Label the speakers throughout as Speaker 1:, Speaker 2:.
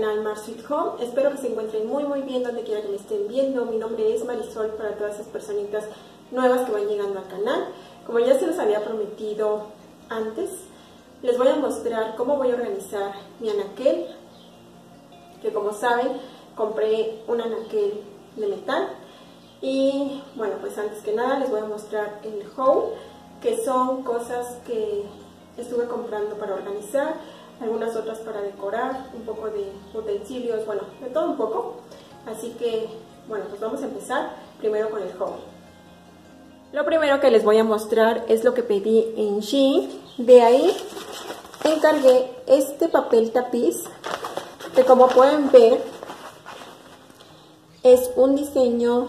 Speaker 1: canal Mar Home. Espero que se encuentren muy muy bien donde quiera que me estén viendo. Mi nombre es Marisol para todas esas personitas nuevas que van llegando al canal. Como ya se los había prometido antes, les voy a mostrar cómo voy a organizar mi anaquel. Que como saben, compré un anaquel de metal. Y bueno, pues antes que nada les voy a mostrar el haul, que son cosas que estuve comprando para organizar algunas otras para decorar, un poco de utensilios, bueno, de todo un poco. Así que, bueno, pues vamos a empezar primero con el hobby. Lo primero que les voy a mostrar es lo que pedí en Shein. De ahí encargué este papel tapiz, que como pueden ver, es un diseño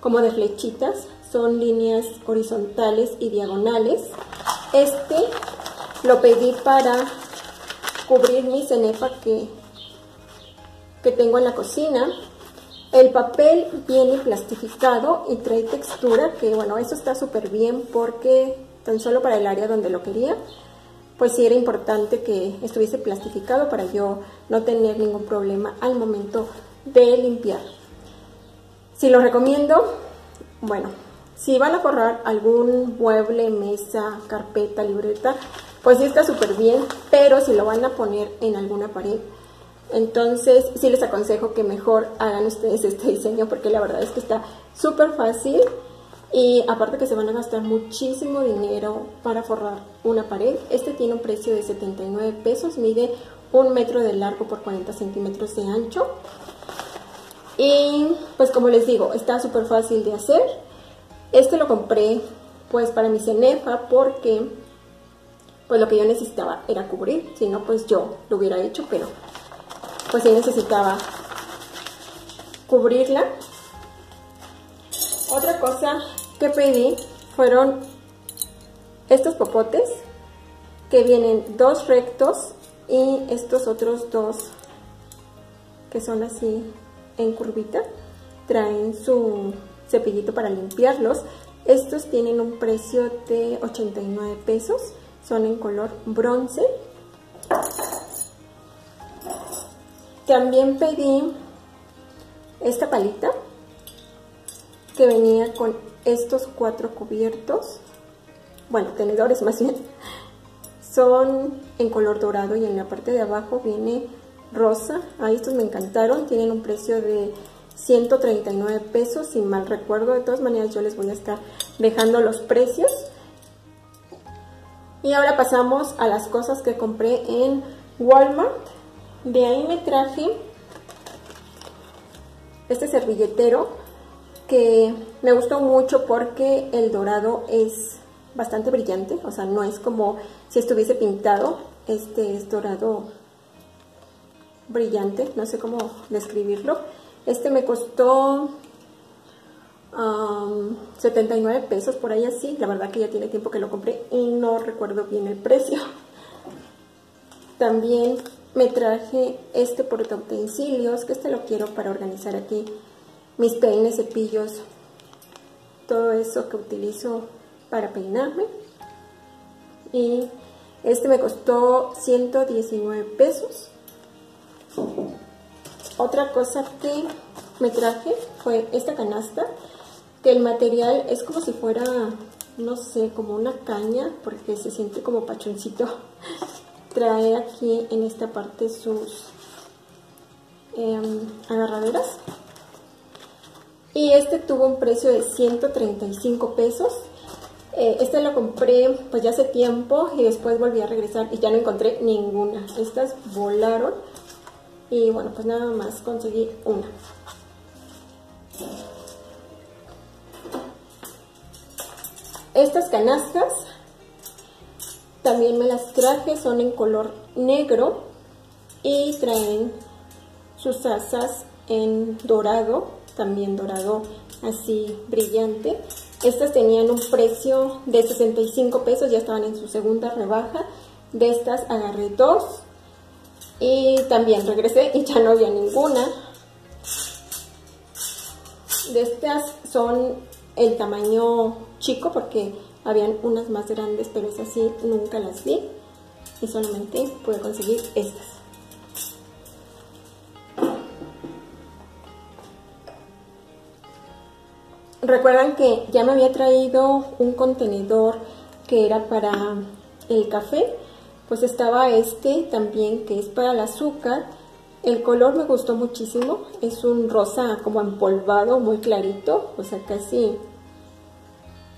Speaker 1: como de flechitas, son líneas horizontales y diagonales. Este lo pedí para cubrir mi cenefa que, que tengo en la cocina. El papel viene plastificado y trae textura, que bueno, eso está súper bien porque tan solo para el área donde lo quería, pues sí era importante que estuviese plastificado para yo no tener ningún problema al momento de limpiar. Si lo recomiendo, bueno, si van a forrar algún mueble, mesa, carpeta, libreta, pues sí está súper bien, pero si lo van a poner en alguna pared, entonces sí les aconsejo que mejor hagan ustedes este diseño porque la verdad es que está súper fácil y aparte que se van a gastar muchísimo dinero para forrar una pared. Este tiene un precio de 79 pesos, mide un metro de largo por 40 centímetros de ancho. Y pues como les digo, está súper fácil de hacer. Este lo compré pues para mi cenefa porque pues lo que yo necesitaba era cubrir, si no pues yo lo hubiera hecho, pero pues sí necesitaba cubrirla. Otra cosa que pedí fueron estos popotes que vienen dos rectos y estos otros dos que son así en curvita traen su cepillito para limpiarlos estos tienen un precio de 89 pesos son en color bronce. También pedí esta palita que venía con estos cuatro cubiertos, bueno, tenedores más bien. Son en color dorado y en la parte de abajo viene rosa. A estos me encantaron, tienen un precio de 139 pesos, si mal recuerdo. De todas maneras yo les voy a estar dejando los precios. Y ahora pasamos a las cosas que compré en Walmart. De ahí me traje este servilletero que me gustó mucho porque el dorado es bastante brillante, o sea, no es como si estuviese pintado, este es dorado brillante, no sé cómo describirlo. Este me costó 79 pesos por ahí así. La verdad que ya tiene tiempo que lo compré y no recuerdo bien el precio. También me traje este utensilios que este lo quiero para organizar aquí mis peines, cepillos, todo eso que utilizo para peinarme. Y este me costó 119 pesos. Otra cosa que me traje fue esta canasta que el material es como si fuera, no sé, como una caña, porque se siente como pachoncito. Trae aquí en esta parte sus em, agarraderas. Y este tuvo un precio de 135 pesos. Eh, este lo compré pues ya hace tiempo y después volví a regresar y ya no encontré ninguna. Estas volaron y bueno pues nada más conseguí una. Estas canastas también me las traje, son en color negro y traen sus asas en dorado, también dorado así brillante. Estas tenían un precio de 65 pesos, ya estaban en su segunda rebaja. De estas agarré dos y también regresé y ya no había ninguna. De estas son el tamaño chico porque habían unas más grandes, pero esas sí nunca las vi y solamente pude conseguir estas. Recuerdan que ya me había traído un contenedor que era para el café, pues estaba este también que es para el azúcar. El color me gustó muchísimo, es un rosa como empolvado, muy clarito, o sea casi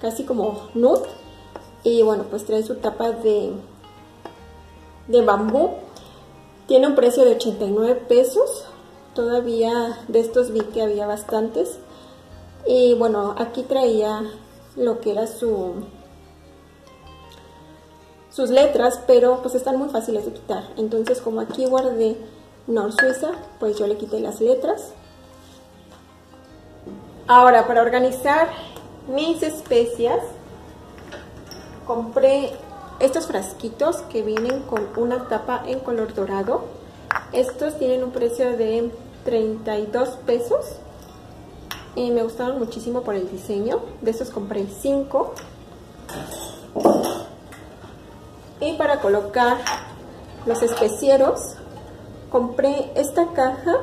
Speaker 1: casi como nude. Y bueno, pues trae su tapa de, de bambú. Tiene un precio de 89 pesos. Todavía de estos vi que había bastantes. Y bueno, aquí traía lo que era su sus letras, pero pues están muy fáciles de quitar. Entonces como aquí guardé Nor Suiza, pues yo le quité las letras. Ahora, para organizar mis especias, compré estos frasquitos que vienen con una tapa en color dorado. Estos tienen un precio de 32 pesos y me gustaron muchísimo por el diseño. De estos compré 5. Y para colocar los especieros, compré esta caja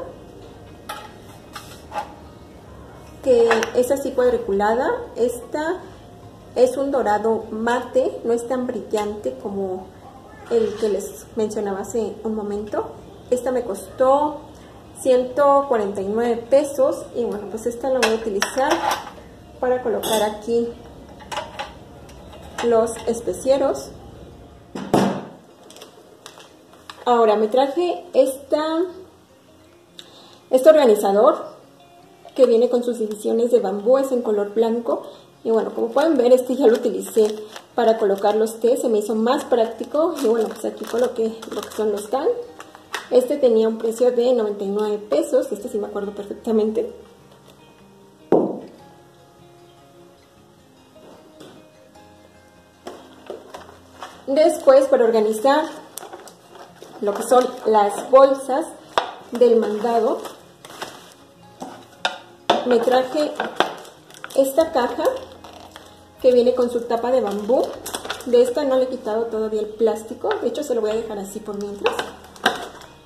Speaker 1: que es así cuadriculada. Esta es un dorado mate, no es tan brillante como el que les mencionaba hace un momento. Esta me costó 149 pesos y bueno, pues esta la voy a utilizar para colocar aquí los especieros. Ahora me traje esta, este organizador que viene con sus divisiones de bambú, es en color blanco y bueno, como pueden ver, este ya lo utilicé para colocar los té, se me hizo más práctico. Y bueno, pues aquí coloqué lo que son los can. Este tenía un precio de 99 pesos, este sí me acuerdo perfectamente. Después, para organizar lo que son las bolsas del mandado, me traje esta caja que viene con su tapa de bambú. De esta no le he quitado todavía el plástico, de hecho se lo voy a dejar así por mientras.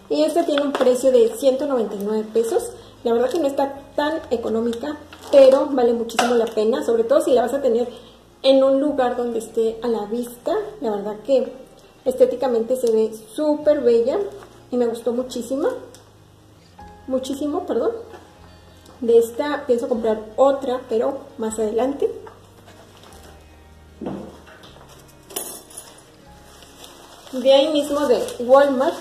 Speaker 1: Y esta tiene un precio de 199 pesos. La verdad que no está tan económica, pero vale muchísimo la pena, sobre todo si la vas a tener en un lugar donde esté a la vista. La verdad que estéticamente se ve súper bella y me gustó muchísimo. Muchísimo, perdón. De esta pienso comprar otra, pero más adelante. De ahí mismo de Walmart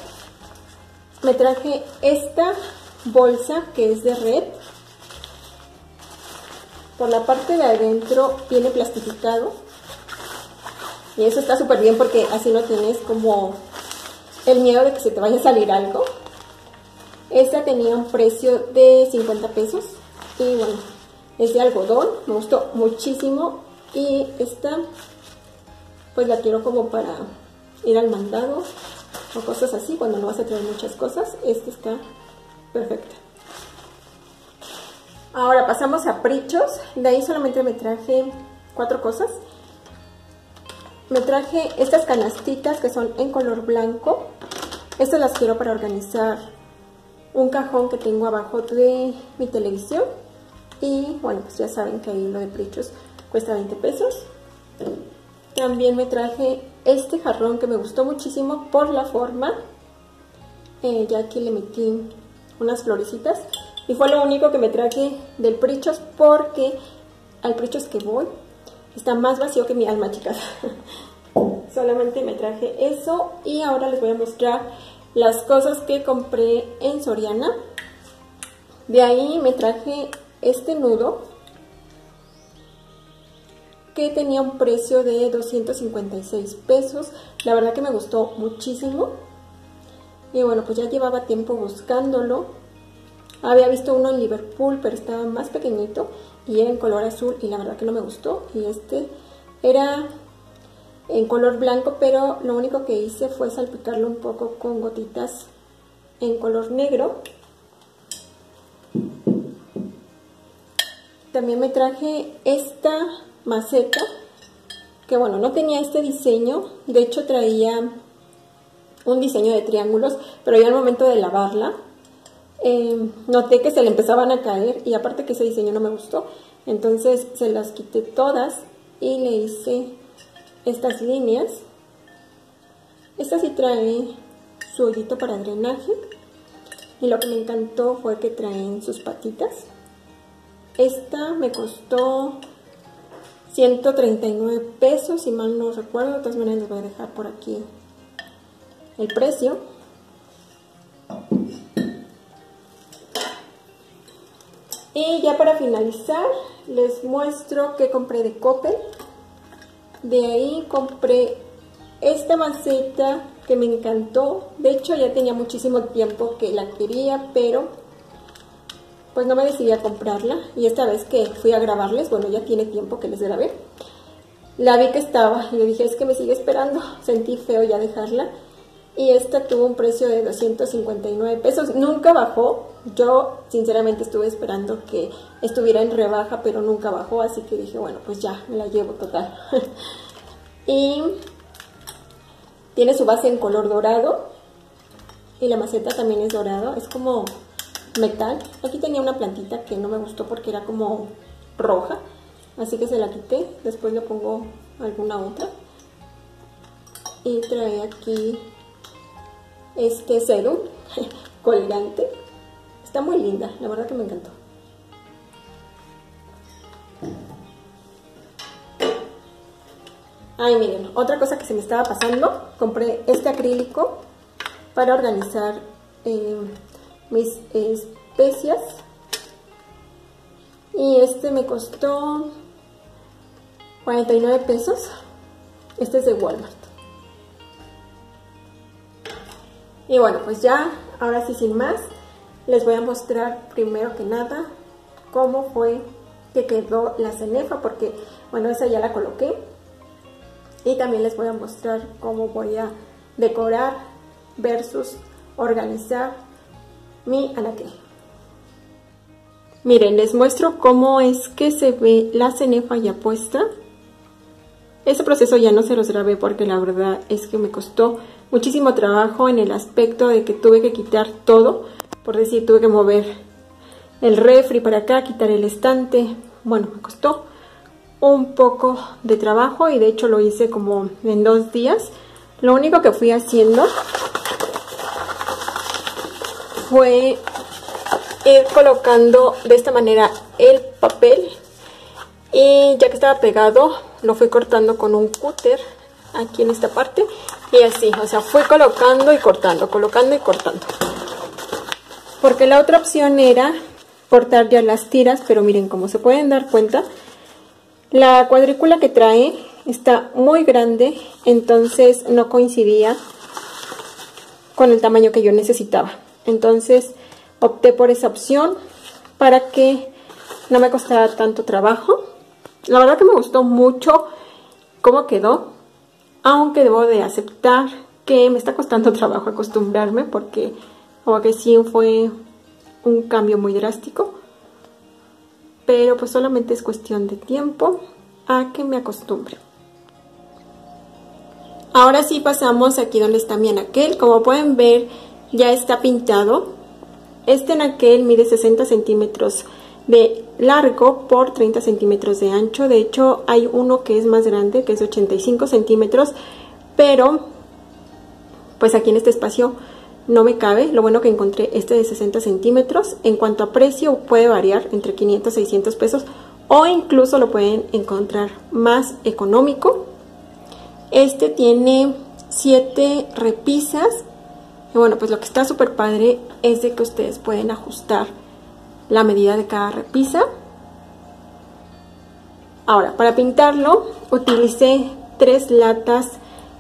Speaker 1: me traje esta bolsa que es de red. Por la parte de adentro viene plastificado. Y eso está súper bien porque así no tienes como el miedo de que se te vaya a salir algo. Esta tenía un precio de 50 pesos. Y bueno, es de algodón. Me gustó muchísimo. Y esta pues la quiero como para ir al mandado o cosas así, cuando no vas a traer muchas cosas, esta está perfecta. Ahora pasamos a prichos, de ahí solamente me traje cuatro cosas. Me traje estas canastitas que son en color blanco. Estas las quiero para organizar un cajón que tengo abajo de mi televisión. Y bueno, pues ya saben que ahí lo de prichos cuesta 20 pesos. También me traje este jarrón que me gustó muchísimo por la forma. Eh, ya que le metí unas florecitas. Y fue lo único que me traje del Prichos porque al Prichos que voy está más vacío que mi alma, chicas. Solamente me traje eso y ahora les voy a mostrar las cosas que compré en Soriana. De ahí me traje este nudo que tenía un precio de 256 pesos. La verdad que me gustó muchísimo. Y bueno, pues ya llevaba tiempo buscándolo. Había visto uno en Liverpool, pero estaba más pequeñito y era en color azul y la verdad que no me gustó. Y este era en color blanco, pero lo único que hice fue salpicarlo un poco con gotitas en color negro. También me traje esta maceta, que bueno, no tenía este diseño, de hecho traía un diseño de triángulos, pero ya al momento de lavarla, eh, noté que se le empezaban a caer y aparte que ese diseño no me gustó, entonces se las quité todas y le hice estas líneas. Esta sí trae su hoyito para drenaje y lo que me encantó fue que traen sus patitas. Esta me costó 139 pesos, si mal no recuerdo, de todas maneras les voy a dejar por aquí el precio. Y ya para finalizar, les muestro que compré de Coppel. De ahí compré esta maceta que me encantó. De hecho, ya tenía muchísimo tiempo que la quería, pero pues no me decidí a comprarla. Y esta vez que fui a grabarles, bueno, ya tiene tiempo que les grabé. La vi que estaba y le dije, es que me sigue esperando. Sentí feo ya dejarla. Y esta tuvo un precio de 259 pesos. Nunca bajó. Yo sinceramente estuve esperando que estuviera en rebaja, pero nunca bajó. Así que dije, bueno, pues ya, me la llevo total. y tiene su base en color dorado. Y la maceta también es dorado. Es como metal. Aquí tenía una plantita que no me gustó porque era como roja. Así que se la quité. Después le pongo alguna otra. Y trae aquí este serum colgante. Está muy linda. La verdad que me encantó. Ay, miren, otra cosa que se me estaba pasando, compré este acrílico para organizar eh, mis especias. Y este me costó 49 pesos. Este es de Walmart. Y bueno, pues ya, ahora sí sin más, les voy a mostrar primero que nada cómo fue que quedó la cenefa, porque bueno, esa ya la coloqué. Y también les voy a mostrar cómo voy a decorar versus organizar mi anaquel. Miren, les muestro cómo es que se ve la cenefa ya puesta. Ese proceso ya no se los grabé porque la verdad es que me costó muchísimo trabajo en el aspecto de que tuve que quitar todo. Por decir, tuve que mover el refri para acá, quitar el estante. Bueno, me costó un poco de trabajo y de hecho lo hice como en dos días. Lo único que fui haciendo fue ir colocando de esta manera el papel y ya que estaba pegado lo fui cortando con un cúter aquí en esta parte y así, o sea, fui colocando y cortando, colocando y cortando. Porque la otra opción era cortar ya las tiras, pero miren, como se pueden dar cuenta, la cuadrícula que trae está muy grande, entonces no coincidía con el tamaño que yo necesitaba. Entonces opté por esa opción para que no me costara tanto trabajo. La verdad que me gustó mucho cómo quedó, aunque debo de aceptar que me está costando trabajo acostumbrarme porque como que sí fue un cambio muy drástico. Pero pues solamente es cuestión de tiempo a que me acostumbre. Ahora sí pasamos aquí donde está mi anaquel. Como pueden ver, ya está pintado. Este anaquel mide 60 centímetros de largo por 30 centímetros de ancho. De hecho, hay uno que es más grande, que es 85 centímetros, pero pues aquí en este espacio no me cabe. Lo bueno que encontré este de 60 centímetros. En cuanto a precio, puede variar entre 500 y 600 pesos o incluso lo pueden encontrar más económico. Este tiene 7 repisas y bueno, pues lo que está súper padre es de que ustedes pueden ajustar la medida de cada repisa. Ahora, para pintarlo utilicé tres latas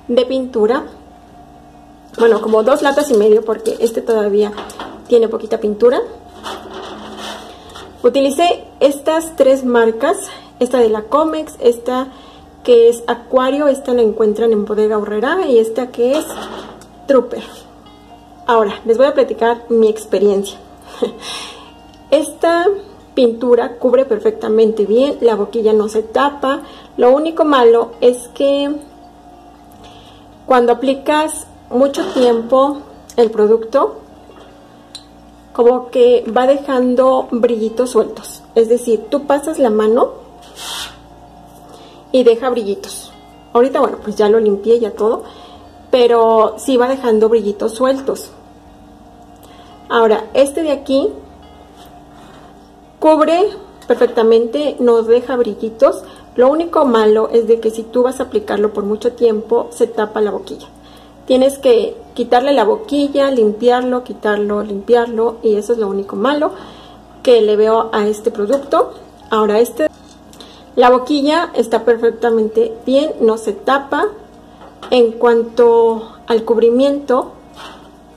Speaker 1: de pintura. Bueno, como dos latas y medio porque este todavía tiene poquita pintura. Utilicé estas tres marcas, esta de la Comex, esta que es Acuario, esta la encuentran en Bodega Horrera y esta que es Trooper. Ahora, les voy a platicar mi experiencia. Esta pintura cubre perfectamente bien, la boquilla no se tapa. Lo único malo es que cuando aplicas mucho tiempo el producto, como que va dejando brillitos sueltos. Es decir, tú pasas la mano y deja brillitos. Ahorita, bueno, pues ya lo limpié, ya todo, pero sí va dejando brillitos sueltos. Ahora, este de aquí cubre perfectamente, nos deja brillitos. Lo único malo es de que si tú vas a aplicarlo por mucho tiempo, se tapa la boquilla. Tienes que quitarle la boquilla, limpiarlo, quitarlo, limpiarlo y eso es lo único malo que le veo a este producto. Ahora este, la boquilla está perfectamente bien, no se tapa. En cuanto al cubrimiento,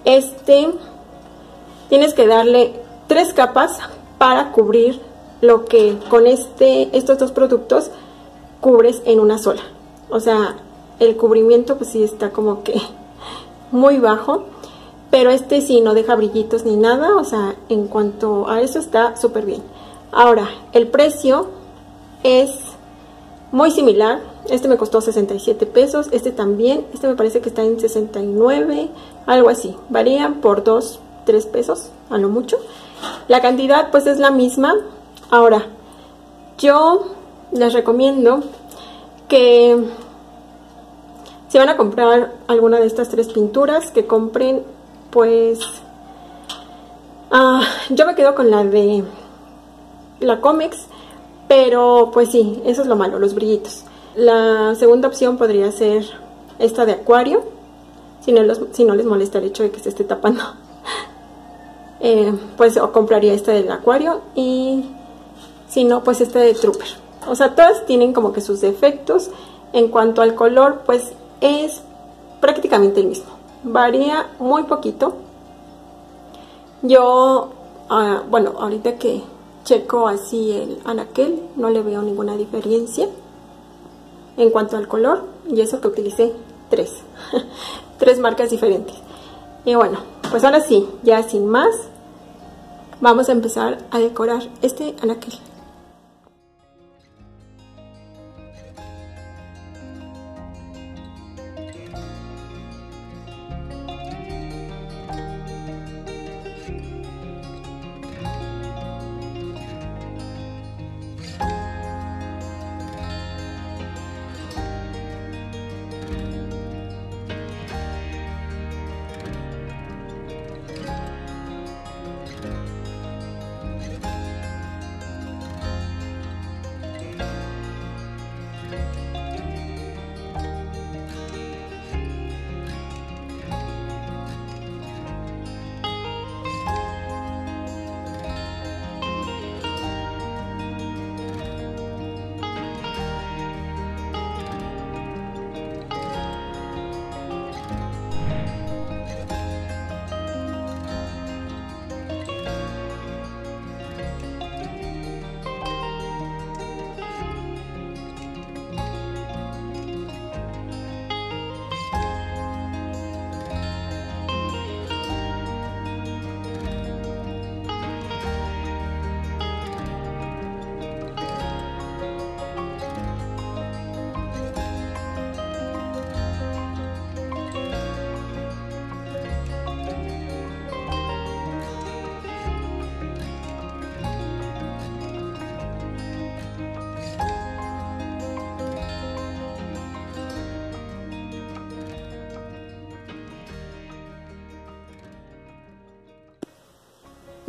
Speaker 1: este tienes que darle tres capas para cubrir lo que con este, estos dos productos cubres en una sola. O sea, el cubrimiento pues sí está como que muy bajo, pero este sí no deja brillitos ni nada, o sea, en cuanto a eso está súper bien. Ahora, el precio es muy similar, este me costó 67 pesos, este también, este me parece que está en 69, algo así, varían por 2, 3 pesos a lo mucho. La cantidad pues es la misma. Ahora, yo les recomiendo que si van a comprar alguna de estas tres pinturas, que compren pues... Ah, yo me quedo con la de la Comex, pero pues sí, eso es lo malo, los brillitos. La segunda opción podría ser esta de acuario, si no, si no les molesta el hecho de que se esté tapando. Eh, pues o compraría esta del acuario y si no, pues esta de Trooper. O sea, todas tienen como que sus defectos. En cuanto al color, pues es prácticamente el mismo. Varía muy poquito. Yo, ah, bueno, ahorita que checo así el anaquel, no le veo ninguna diferencia en cuanto al color. Y eso que utilicé tres. tres marcas diferentes. Y bueno, pues ahora sí, ya sin más, vamos a empezar a decorar este anaquel.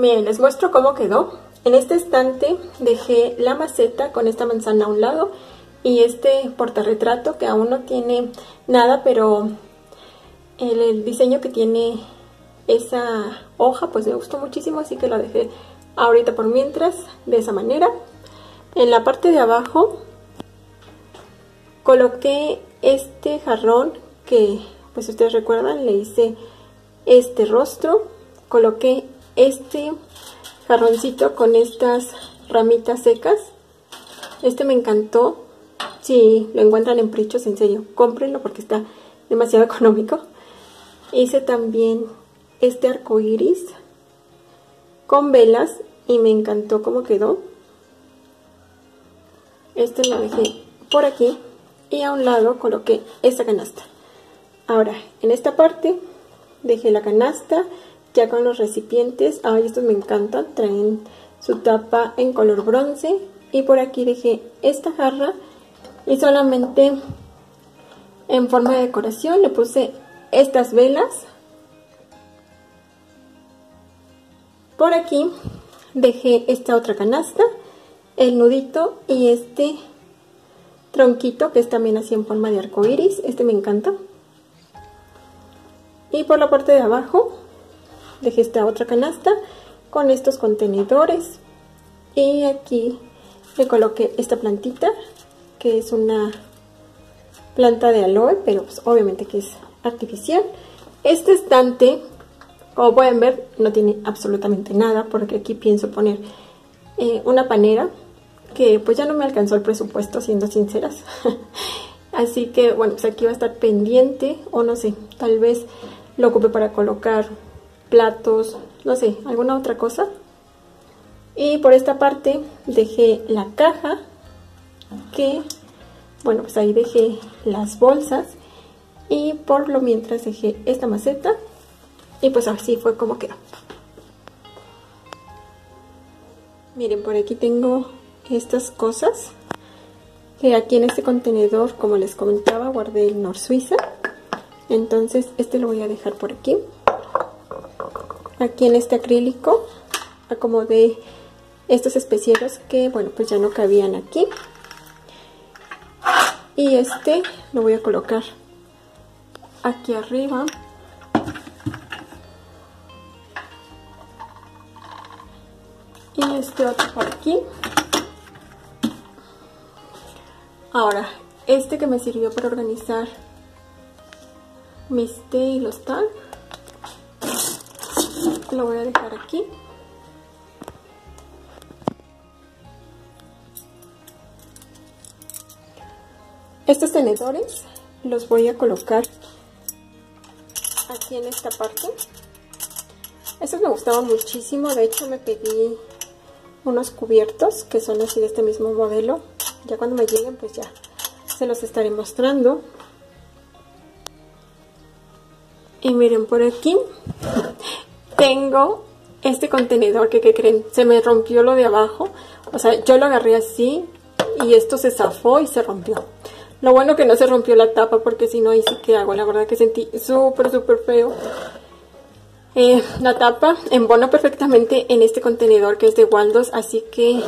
Speaker 1: Miren, les muestro cómo quedó. En este estante dejé la maceta con esta manzana a un lado y este portarretrato que aún no tiene nada, pero el, diseño que tiene esa hoja pues me gustó muchísimo, así que lo dejé ahorita por mientras de esa manera. En la parte de abajo coloqué este jarrón que pues ustedes recuerdan le hice este rostro, coloqué este jarroncito con estas ramitas secas. Este me encantó. Si lo encuentran en Prichos, en serio, cómprenlo porque está demasiado económico. Hice también este arco iris con velas y me encantó cómo quedó. Este lo dejé por aquí y a un lado coloqué esta canasta. Ahora, en esta parte dejé la canasta ya con los recipientes. Ay, estos me encantan. Traen su tapa en color bronce. Y por aquí dejé esta jarra. Y solamente en forma de decoración le puse estas velas. Por aquí dejé esta otra canasta. El nudito y este tronquito que es también así en forma de arco iris. Este me encanta. Y por la parte de abajo dejé esta otra canasta con estos contenedores. Y aquí le coloqué esta plantita que es una planta de aloe, pero pues obviamente que es artificial. Este estante, como pueden ver, no tiene absolutamente nada porque aquí pienso poner eh, una panera que pues ya no me alcanzó el presupuesto, siendo sinceras. Así que bueno, pues aquí va a estar pendiente o no sé, tal vez lo ocupe para colocar platos, no sé, alguna otra cosa. Y por esta parte dejé la caja que, bueno, pues ahí dejé las bolsas y por lo mientras dejé esta maceta y pues así fue como quedó. Miren, por aquí tengo estas cosas que aquí en este contenedor, como les comentaba, guardé el Nor Suiza. Entonces este lo voy a dejar por aquí. Aquí en este acrílico acomodé estos especieros que, bueno, pues ya no cabían aquí. Y este lo voy a colocar aquí arriba. Y este otro por aquí. Ahora, este que me sirvió para organizar mis té y los lo voy a dejar aquí. Estos tenedores los voy a colocar aquí en esta parte. Estos me gustaban muchísimo, de hecho me pedí unos cubiertos que son así de este mismo modelo. Ya cuando me lleguen pues ya se los estaré mostrando. Y miren por aquí tengo este contenedor que, ¿qué creen? Se me rompió lo de abajo. O sea, yo lo agarré así y esto se zafó y se rompió. Lo bueno que no se rompió la tapa porque si no ahí sí que hago. La verdad que sentí súper, súper feo. Eh, la tapa embono perfectamente en este contenedor que es de Waldos. Así que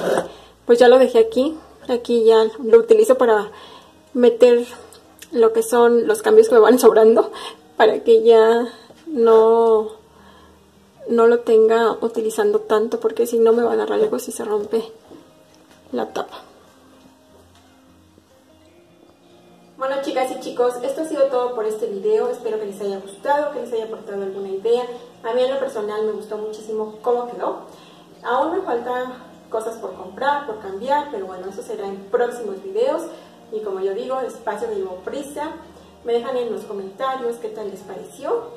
Speaker 1: pues ya lo dejé aquí. Aquí ya lo utilizo para meter lo que son los cambios que me van sobrando. Para que ya no, no lo tenga utilizando tanto. Porque si no me va a dar algo si se rompe la tapa. Bueno chicas y chicos, esto ha sido todo por este video, espero que les haya gustado, que les haya aportado alguna idea. A mí en lo personal me gustó muchísimo cómo quedó. Aún me faltan cosas por comprar, por cambiar, pero bueno, eso será en próximos videos. Y como yo digo, espacio me prisa. Me dejan en los comentarios qué tal les pareció.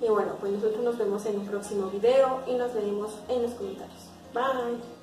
Speaker 1: Y bueno, pues nosotros nos vemos en un próximo video y nos veremos en los comentarios. Bye.